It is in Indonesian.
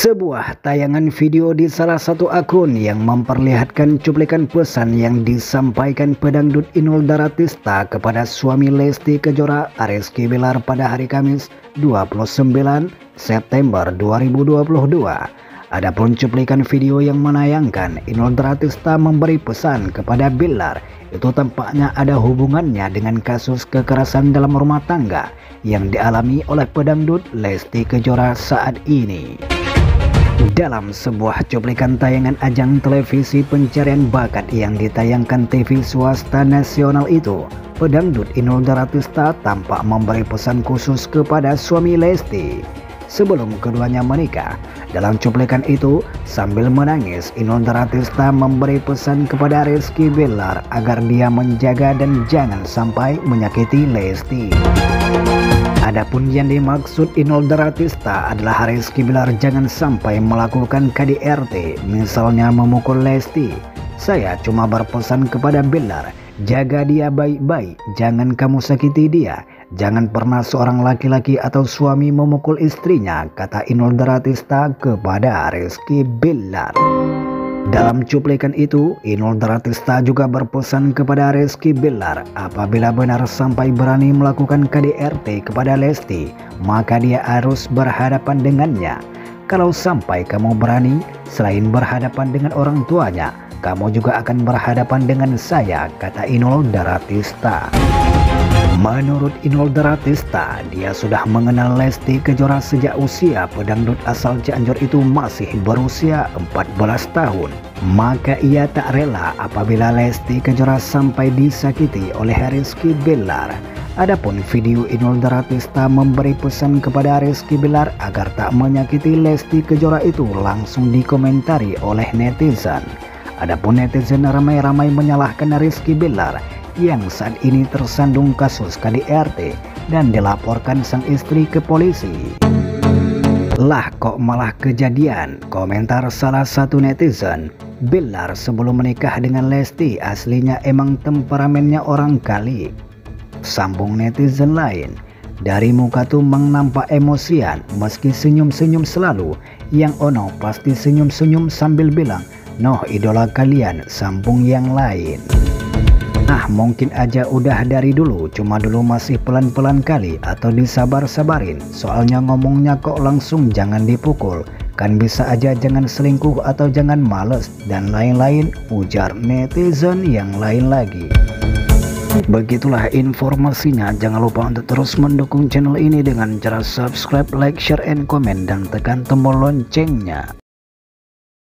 Sebuah tayangan video di salah satu akun yang memperlihatkan cuplikan pesan yang disampaikan pedangdut Inul Daratista kepada suami Lesti Kejora Areski Bilar pada hari Kamis 29 September 2022. Adapun cuplikan video yang menayangkan Inul Daratista memberi pesan kepada Bilar itu tampaknya ada hubungannya dengan kasus kekerasan dalam rumah tangga yang dialami oleh pedangdut Lesti Kejora saat ini. Dalam sebuah cuplikan tayangan ajang televisi pencarian bakat yang ditayangkan TV swasta nasional itu, pedangdut Inul Daratista tampak memberi pesan khusus kepada suami Lesti. Sebelum keduanya menikah, dalam cuplikan itu, sambil menangis, Inul Daratista memberi pesan kepada Rizky Bilar agar dia menjaga dan jangan sampai menyakiti Lesti. Adapun yang dimaksud Inul Daratista adalah Rizky Bilar jangan sampai melakukan KDRT, misalnya memukul Lesti. Saya cuma berpesan kepada Bilar, jaga dia baik-baik, jangan kamu sakiti dia. Jangan pernah seorang laki-laki atau suami memukul istrinya, kata Inul Daratista kepada Rizky Bilar. Dalam cuplikan itu, Inul Daratista juga berpesan kepada Rizky Bilar apabila benar sampai berani melakukan KDRT kepada Lesti, maka dia harus berhadapan dengannya. Kalau sampai kamu berani, selain berhadapan dengan orang tuanya, kamu juga akan berhadapan dengan saya, kata Inul Daratista. Menurut Inul Daratista, dia sudah mengenal Lesti Kejora sejak usia pedangdut asal Cianjur itu masih berusia 14 tahun. Maka ia tak rela apabila Lesti Kejora sampai disakiti oleh Rizky Bilar. Adapun video Inul Daratista memberi pesan kepada Rizky Bilar agar tak menyakiti Lesti Kejora itu langsung dikomentari oleh netizen. Adapun netizen ramai-ramai menyalahkan Rizky Bilar yang saat ini tersandung kasus KDRT dan dilaporkan sang istri ke polisi. Lah kok malah kejadian, komentar salah satu netizen. Bilar sebelum menikah dengan Lesti aslinya emang temperamennya orang kali. Sambung netizen lain. Dari muka tumbang nampak emosian meski senyum-senyum selalu. Yang ono pasti senyum-senyum sambil bilang, Noh idola kalian, sambung yang lain. Nah mungkin aja udah dari dulu Cuma dulu masih pelan-pelan kali Atau disabar-sabarin. Soalnya ngomongnya kok langsung jangan dipukul. Kan bisa aja jangan selingkuh atau jangan males Dan lain-lain ujar netizen yang lain lagi. Begitulah informasinya. Jangan lupa untuk terus mendukung channel ini Dengan cara subscribe, like, share, and comment Dan tekan tombol loncengnya